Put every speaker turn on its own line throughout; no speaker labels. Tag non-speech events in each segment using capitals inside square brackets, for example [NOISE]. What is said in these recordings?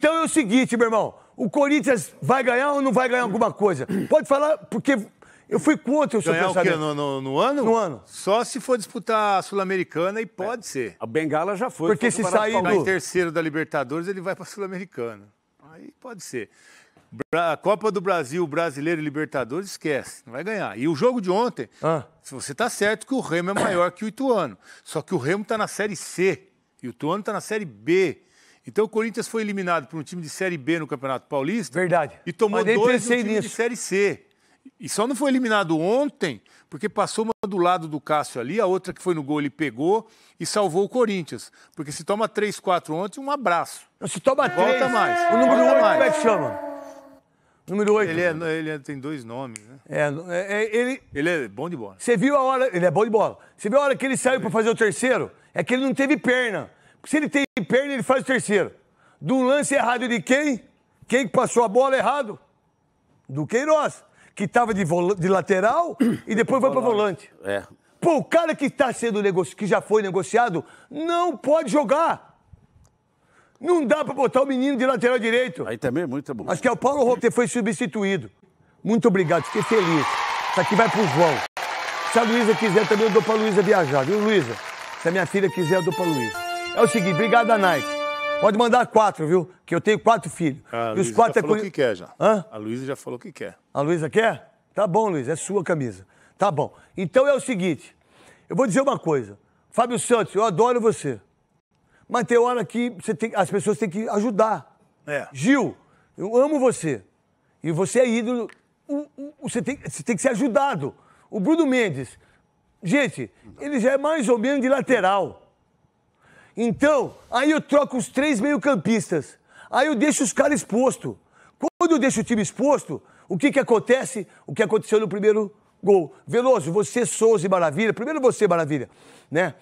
Então é o seguinte, meu irmão. O Corinthians vai ganhar ou não vai ganhar alguma coisa? Pode falar, porque eu fui contra o seu
Ganhar o quê?
pensamento.
No, no- no ano?
No ano.
Só se for disputar a Sul-Americana e pode ser.
A Bengala já foi.
Porque
foi
se sair
Tá
do-
em terceiro da Libertadores, ele vai para a Sul-Americana. Aí pode ser. Bra- A Copa do Brasil, Brasileiro e Libertadores, esquece. Não vai ganhar. E o jogo de ontem,
Ah.
se você tá certo que o Remo é maior que o Ituano. Só que o Remo tá na Série C e o Ituano tá na Série B. Então o Corinthians foi eliminado por um time de Série B no Campeonato Paulista.
Verdade.
E tomou dois de um time de
nisso.
Série C. E só não foi eliminado ontem, porque passou uma do lado do Cássio ali, a outra que foi no gol ele pegou e salvou o Corinthians. Porque se toma 3, 4 ontem, um abraço.
Não, Se toma
Volta
três,
mais,
o número
volta
8
mais.
como é que chama? Número 8.
Ele, é, ele é- tem dois nomes, né?
É, é, é, ele,
Ele é bom de bola.
Você viu a hora. Ele é bom de bola. Você viu a hora que ele saiu pra fazer o terceiro? É que ele não teve perna. Se ele tem perna, ele faz o terceiro. Do lance errado de quem? Quem que passou a bola errado? Do Queiroz. Que tava de, de lateral [COUGHS] e depois foi pra volante.
É.
Pô, o cara que tá sendo negociado, que já foi negociado, não pode jogar. Não dá pra botar o menino de lateral direito.
Aí também é muito bom.
Acho que é o Paulo Roque foi substituído. Muito obrigado, fiquei feliz. Isso aqui vai pro João. Se a Luísa quiser também, eu dou pra Luísa viajar, viu, Luísa? Se a minha filha quiser, eu dou pra Luísa. É o seguinte, obrigado Nike. Pode mandar quatro, viu? Que eu tenho quatro filhos.
A
e os
Luísa
quatro
já
é
falou
com-
que quer já.
Hã?
A Luísa já falou que quer.
A Luísa quer? Tá bom, Luísa, é sua camisa. Tá bom. Então é o seguinte, eu vou dizer uma coisa. Fábio Santos, eu adoro você. Mas tem hora que você tem- as pessoas têm que ajudar.
É.
Gil, eu amo você. E você é ídolo. O- o- Você tem, você tem que ser ajudado. O Bruno Mendes, gente, ele já é mais ou menos de lateral. Então, aí eu troco os três meio-campistas. Aí eu deixo os caras expostos. Quando eu deixo o time exposto, o que, que acontece? O que aconteceu no primeiro gol. Veloso, você, Souza e Maravilha. Primeiro você, Maravilha. Né?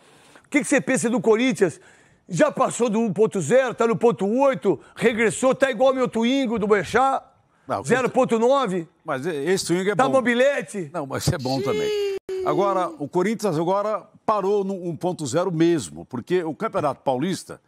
O que, que você pensa do Corinthians? Já passou do 1.0, tá no ponto 8, regressou, tá igual meu Twingo do Boechat.
Não,
0.9,
Mas esse swing é
tá
bom.
mobilete.
Não, mas é bom também. Agora, o Corinthians agora parou no 1.0 mesmo, porque o Campeonato Paulista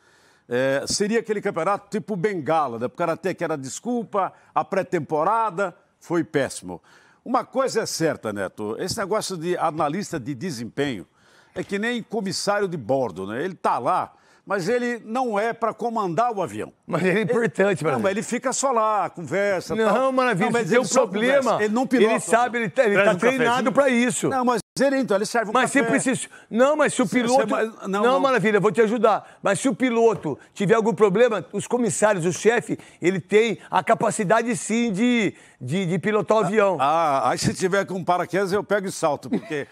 eh, seria aquele campeonato tipo Bengala, né? O Karatê que era desculpa, a pré-temporada foi péssimo. Uma coisa é certa, Neto, esse negócio de analista de desempenho é que nem comissário de bordo, né? Ele tá lá, mas ele não é para comandar o avião.
Mas ele é importante,
Não,
Maravilha.
mas ele fica só lá, conversa.
Não,
tal.
Maravilha,
Não, mas
tem um problema,
conversa, Ele não pilota.
ele sabe, ele tá, ele tá
um
treinado pra isso.
Não, mas então, ele serve um
Mas
café.
precisa. Não, mas se o piloto.
você- mas-
não,
não, não.
maravilha, vou te ajudar. Mas se o piloto tiver algum problema, os comissários, o chefe, ele tem a capacidade sim de, de, de pilotar o avião.
Ah, aí se tiver com paraquedas, eu pego e salto, porque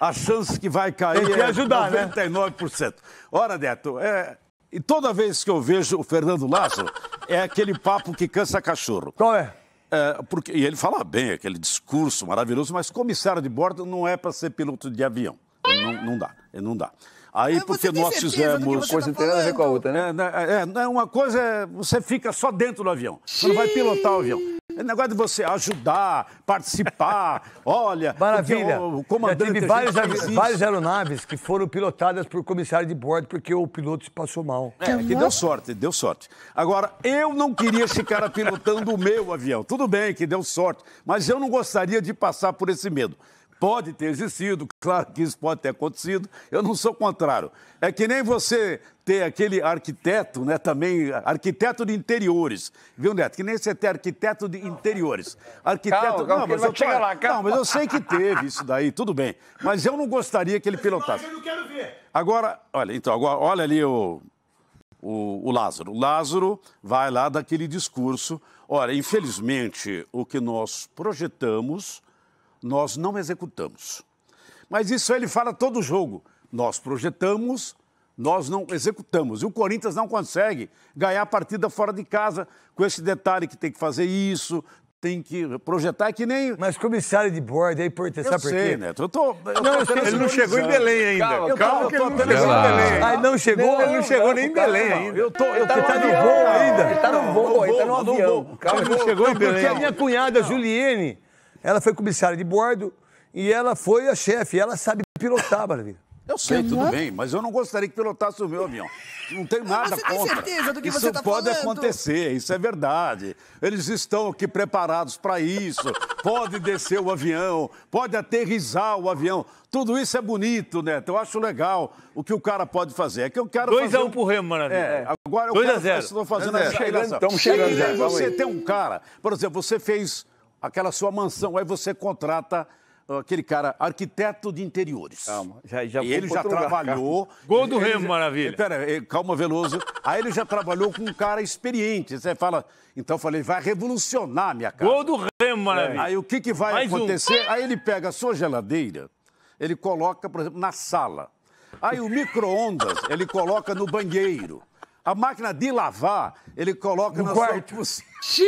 a chance que vai cair
que
é
ajudar, né?
99%. Ora, Neto, é, e toda vez que eu vejo o Fernando Lázaro, é aquele papo que cansa cachorro.
Qual é?
É, porque, e ele fala bem, aquele discurso maravilhoso, mas comissário de bordo não é para ser piloto de avião. Ele não, não dá, ele não dá. Aí,
Mas
porque nós fizemos.
você Coisa tá tem a ver com a outra,
né? É, né, é, uma coisa é você fica só dentro do avião. Você não vai pilotar o avião. É negócio de você ajudar, participar. [LAUGHS] Olha,
Maravilha.
o, o
Já
comandante.
teve
a
várias, avi- aeronaves que foram pilotadas por comissário de bordo porque o piloto se passou mal.
É, que deu sorte, deu sorte. Agora, eu não queria esse cara [LAUGHS] pilotando o meu avião. Tudo bem que deu sorte, mas eu não gostaria de passar por esse medo. Pode ter existido, claro que isso pode ter acontecido, eu não sou contrário. É que nem você ter aquele arquiteto, né, também, arquiteto de interiores, viu, Neto? Que nem você ter arquiteto de interiores. Arquiteto,
Calma, calma, ele vai
eu
chegar lá, calma.
Não, mas eu sei que teve isso daí, tudo bem. Mas eu não gostaria que ele pilotasse.
não quero ver.
Agora, olha, então, agora, olha ali o, o, o Lázaro. O Lázaro vai lá daquele discurso. Olha, infelizmente, o que nós projetamos, nós não executamos. Mas isso ele fala todo jogo. Nós projetamos, nós não executamos. E o Corinthians não consegue ganhar a partida fora de casa com esse detalhe que tem que fazer isso, tem que projetar, é que nem.
Mas comissário de bordo é importante,
Eu
sabe por
sei,
quê?
Neto. Eu tô, eu
Não, eu
tô
sei,
Ele não chegou em Belém ainda.
Calma,
Calma,
eu
que
tô
ele não
até
chegou em. Belém.
Aí não chegou?
Ele não chegou nem em Belém
Não,
ainda.
Eu tô, eu tô
tá no voo ainda?
Ele tá no voo, ele tá no avião. Calma,
Ele não chegou em
Porque
Belém.
a minha cunhada, Juliene, ela foi comissária de bordo e ela foi a chefe. Ela sabe pilotar, Maravilha.
Eu sei, tudo bem, mas eu não gostaria que pilotasse o meu avião. Não tenho nada
você tem
contra.
certeza do que
isso
você tá
pode
falando?
acontecer, isso é verdade. Eles estão aqui preparados para isso. Pode descer o avião, pode aterrissar o avião. Tudo isso é bonito, Neto. Eu acho legal o que o cara pode fazer. É que eu quero
2
fazer
a 1
um-
pro Remo, Maravilha.
É, agora eu
2 a
quero,
0.
estou fazendo
2 a
essa
0.
relação.
Estamos chegando
E aí você tem um cara, por exemplo, você fez aquela sua mansão, aí você contrata uh, aquele cara, arquiteto de interiores.
Calma, já- já
e ele já
lugar,
trabalhou.
Gol do Remo,
já-
maravilha.
Pera, eh, calma, Veloso. Aí ele já trabalhou com um cara experiente. Você fala, então eu falei, vai revolucionar a minha casa.
Gol do Remo, Maravilha.
Aí o que, que vai
Mais um.
acontecer? Aí ele pega a sua geladeira, ele coloca, por exemplo, na sala. Aí o micro-ondas, ele coloca no banheiro. A máquina de lavar, ele coloca na
quarto.
sua.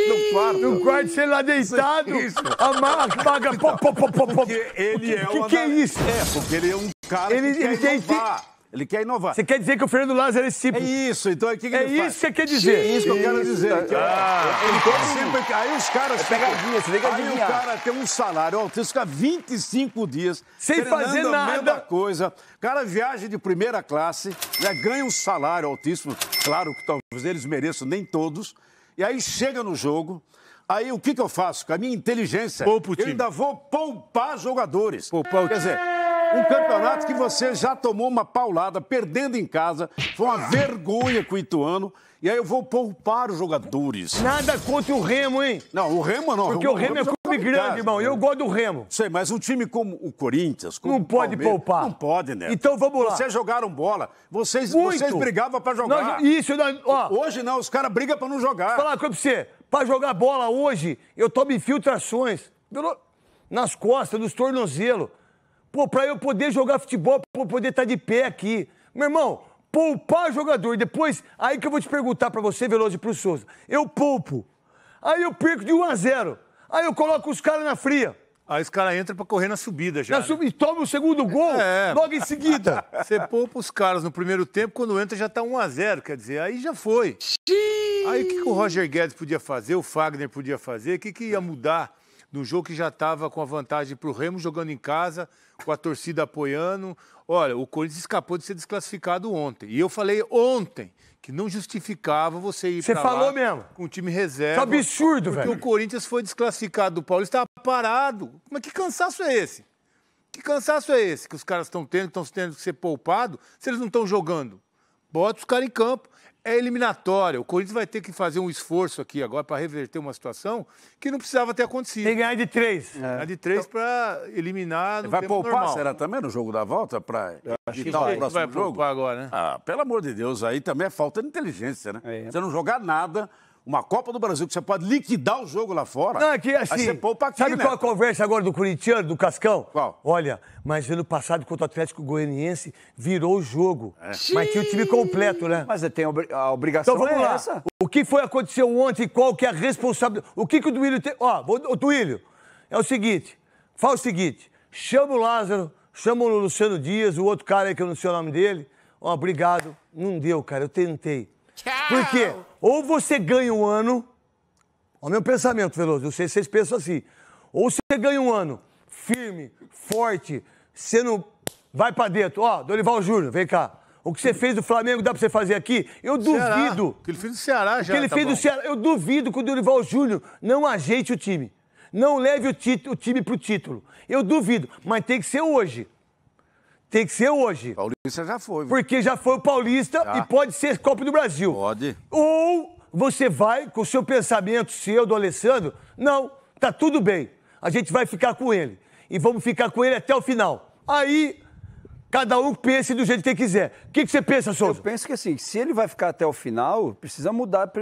No quarto.
No quarto, você lá deitado,
Isso.
a maga, pô, pô, pô, pô, pô.
Porque ele é
que,
uma
que é isso?
É, porque ele é um cara
Ele-
que quer
ele tem-
inovar. Ele quer inovar.
Você quer dizer que o Fernando Lázaro é esse tipo?
É isso, então o que, que
É
ele faz?
isso que você quer dizer.
É isso que eu quero dizer. que é-
Ah.
ele quer sempre. Aí os caras.
É pegadinha, você tem que
Aí o
adivinhar.
cara tem um salário altíssimo, fica 25 dias.
Sem fazer
a
nada.
mesma coisa. O cara viaja de primeira classe, né, ganha um salário altíssimo. Claro que talvez eles mereçam, nem todos. E aí chega no jogo. Aí o que, que eu faço? Com a minha inteligência,
Poupa o
eu
time.
ainda vou poupar jogadores.
Poupar o
Quer dizer, um campeonato que você já tomou uma paulada, perdendo em casa, foi uma vergonha com o Ituano. E aí eu vou poupar os jogadores.
Nada contra o Remo, hein?
Não, o Remo não.
Porque o Remo é
joga
clube grande,
casa.
irmão. Eu gosto do Remo.
Sei, mas um time como o Corinthians, como
Não
o
pode poupar.
Não pode, né?
Então vamos lá.
Vocês jogaram bola. Vocês,
Muito.
vocês brigavam pra jogar.
Nós- isso, nós- ó,
Hoje não, os caras brigam pra não jogar.
Falar uma coisa pra você. Pra jogar bola hoje, eu tomo infiltrações pelo- nas costas, nos tornozelos. Pô, pra eu poder jogar futebol, pra eu poder estar de pé aqui. Meu irmão, poupar jogador. Depois, aí que eu vou te perguntar pra você, Veloso e pro Souza. Eu poupo. Aí eu perco de 1 a 0. Aí eu coloco os caras na fria.
Aí os caras entram pra correr na subida já.
Na
né?
sub- E toma o segundo gol
É.
logo em seguida. [LAUGHS]
Você poupa os caras no primeiro tempo, quando entra já tá 1 a 0 quer dizer, aí já foi. Aí o que, que o Roger Guedes podia fazer, o Fagner podia fazer, o que, que ia mudar no jogo que já estava com a vantagem pro Remo jogando em casa, com a torcida apoiando. Olha, o Corinthians escapou de ser desclassificado ontem. E eu falei ontem que não justificava você ir
Você
pra
falou
lá
mesmo.
com o time reserva.
Isso é absurdo,
porque
velho.
o Corinthians foi desclassificado do Paulista, estava parado. Mas que cansaço é esse? Que cansaço é esse que os caras estão tendo, estão tendo que ser poupados, se eles não estão jogando? Bota os caras em campo. É eliminatória. O Corinthians vai ter que fazer um esforço aqui agora para reverter uma situação que não precisava ter acontecido.
Tem que ganhar de três.
A de três para eliminar no
Vai
tempo
poupar,
normal.
será também no jogo da volta? Pra
Acho que
evitar o próximo
vai
jogo?
poupar agora, né?
Ah, pelo amor de Deus, aí também é falta de inteligência, né?
É.
Você não jogar nada, uma Copa do Brasil que você pode liquidar o jogo lá fora.
Não, é que assim.
Aí você poupa aqui,
sabe
né?
qual a conversa agora do corintiano, do Cascão?
Qual?
Olha, mas ano passado contra o Atlético Goianiense virou o jogo. Mas tinha o time completo, né?
Mas tem a obri- a obrigação
Então vamos
é
lá.
essa.
O que foi aconteceu ontem? Qual que é a responsabilidade? O que, que o Duílio tem. Ó, o Duílio, é o seguinte: fala o seguinte, chama o Lázaro, chama o Luciano Dias, o outro cara aí que eu não sei o nome dele. Ó, obrigado. Não deu, cara, eu tentei. Por quê? Ou você ganha um ano. Olha o meu pensamento, Veloso. Eu sei se vocês pensam assim. Ou você ganha um ano firme, forte, você não vai pra dentro. Ó, Dorival Júnior, vem cá. O que você fez do Flamengo dá pra você fazer aqui? Eu
Ceará.
duvido.
O que ele fez no Ceará
O
já.
que ele
tá
fez
bom.
do Ceará. Eu duvido que o Dorival Júnior não ajeite o time. Não leve o, tit- o time pro título. Eu duvido. Mas tem que ser hoje. Tem que ser hoje.
Paulista já foi. viu?
Porque já foi o Paulista
Já.
e pode ser Copa do Brasil.
Pode.
Ou você vai com o seu pensamento seu, do Alessandro, não, tá tudo bem. A gente vai ficar com ele. E vamos ficar com ele até o final. Aí, cada um pense do jeito que quiser. O que, que você pensa,
Eu
Souza?
penso que assim, se ele vai ficar até o final, precisa mudar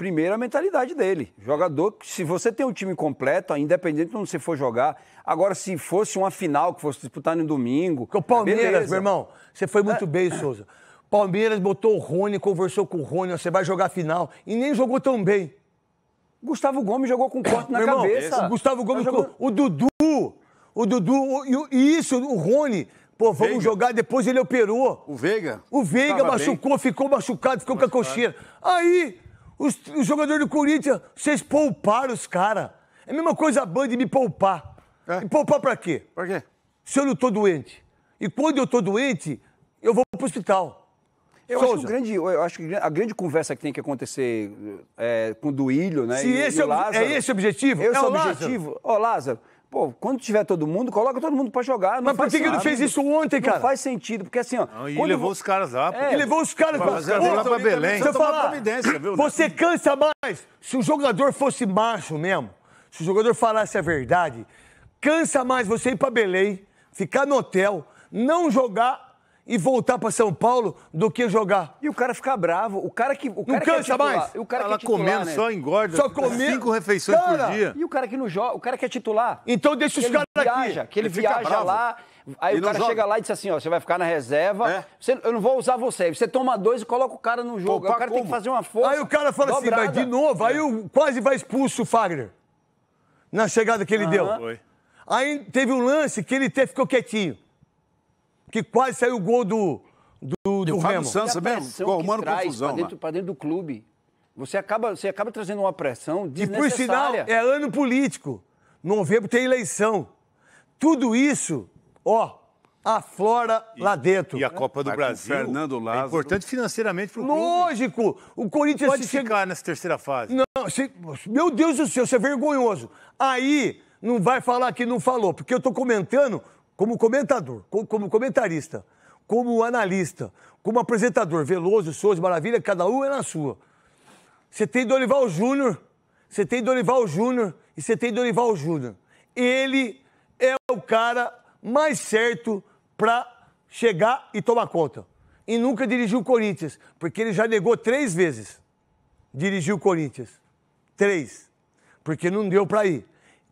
primeiro a mentalidade dele. Jogador, se você tem um time completo, independente de onde você for jogar. Agora, se fosse uma final que fosse disputar no domingo.
Porque o Palmeiras,
beleza.
meu irmão, você foi muito bem, Souza. Palmeiras botou o Rony, conversou com o Rony, você vai jogar a final. E nem jogou tão bem.
Gustavo Gomes jogou com corte na
Meu irmão,
cabeça.
o Gustavo Gomes,
Tá jogando-
o Dudu, o Dudu, e o- e isso, o Rony, pô, vamos
Veiga.
jogar, depois ele operou.
O Veiga.
O Veiga
tava
machucou, ficou machucado, ficou com a cocheira. Aí, os, os jogadores do Corinthians, vocês pouparam os caras. É a mesma coisa a Band me poupar.
É.
E poupar pra quê?
Por quê?
Se eu não tô doente. E quando eu tô doente, eu vou pro hospital.
Eu acho, que
Souza.
o grande, eu acho que a grande conversa que tem que acontecer é, com o Duílio, né?
Se
e,
esse
e
é
o Lázaro,
é esse o objetivo?
Esse
É
é o
Lázaro?
objetivo. Ó, Lázaro, pô, quando tiver todo mundo, coloca todo mundo pra jogar. Não
Mas por que ele não fez isso ontem, cara?
Não faz sentido, porque assim, ó.
Não, e levou
vo-
os caras lá, pô.
É,
Ele levou os caras
Mas
pra,
caras lá pra Belém.
Eu
Tomar
falar.
providência, viu?
Você cansa mais. Se o jogador fosse macho mesmo, se o jogador falasse a verdade, cansa mais você ir pra Belém, ficar no hotel, não jogar e voltar pra São Paulo do que jogar.
E o cara fica bravo. O cara que. O cara que
cansa
é titular,
mais?
O cara
Ela
que é titular,
comendo
né?
só engorda.
Só comer-
Cinco refeições
Cara,
por dia.
E o cara que não joga, o cara que é titular.
Então deixa os
que ele
caras
viaja,
aqui.
que ele,
Ele
viaja lá, aí
E
o
não
cara
joga.
chega lá e diz assim, ó, você vai ficar na reserva,
É.
você- eu não vou usar você, você toma dois e coloca o cara no jogo, aí o cara tem que
como?
fazer uma força
Aí o cara fala assim,
dobrada.
mas de novo, aí o, quase vai expulso o Fagner. Na chegada que ele deu.
Foi.
Aí teve um lance que ele até ficou quietinho. Que quase saiu o gol do, do, do
o
Remo.
Santos
E a
mesmo ficou arrumando confusão.
pra dentro, pra dentro do clube. Você acaba, você acaba trazendo uma pressão
E por sinal,
desnecessária.
é ano político. Novembro tem eleição. Tudo isso, ó, aflora lá dentro.
E a Copa do
o
Brasil
Fernando
é
Lázaro.
importante financeiramente pro clube.
Lógico, o Corinthians
Pode
se chega-
ficar nessa terceira fase.
Não, você- meu Deus do céu, você é vergonhoso. Aí não vai falar que não falou, porque eu estou comentando como comentador, co- como comentarista, como analista, como apresentador. Veloso, Souza, Maravilha, cada um é na sua. Você tem Dorival Júnior, você tem Dorival Júnior e você tem Dorival Júnior. Ele é o cara mais certo para chegar e tomar conta. E nunca dirigiu o Corinthians, porque ele já negou três vezes dirigiu o Corinthians. Três. Porque não deu para ir.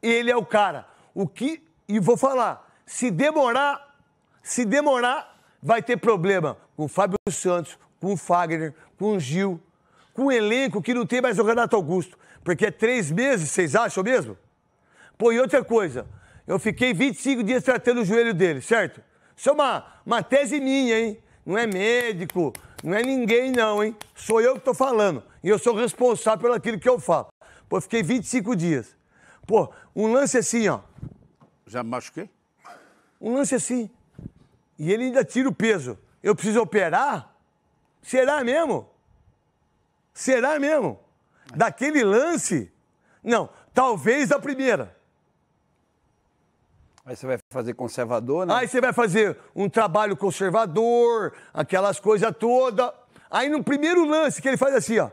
Ele é o cara. O que. E vou falar: se demorar, se demorar, vai ter problema com o Fábio Santos, com o Fagner, com o Gil, com o elenco que não tem mais o Renato Augusto. Porque é três meses, vocês acham mesmo? Pô, e outra coisa, eu fiquei 25 dias tratando o joelho dele, certo? Isso é uma, uma tese minha, hein? Não é médico, não é ninguém, não, hein? Sou eu que tô falando. E eu sou responsável pelo aquilo que eu falo. Pô, eu fiquei 25 dias. Pô, um lance assim, ó.
Já me machuquei?
Um lance assim. E ele ainda tira o peso. Eu preciso operar? Será mesmo? Será mesmo? Daquele lance? Não, talvez da primeira.
Aí você vai fazer conservador, né?
Aí você vai fazer um trabalho conservador, aquelas coisas todas. Aí no primeiro lance que ele faz assim, ó.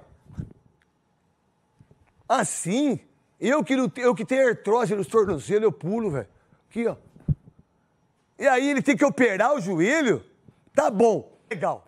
Assim, eu que, não, eu que tenho artrose nos tornozelos, eu pulo, velho. Aqui, ó. E aí ele tem que operar o joelho? Tá bom, legal.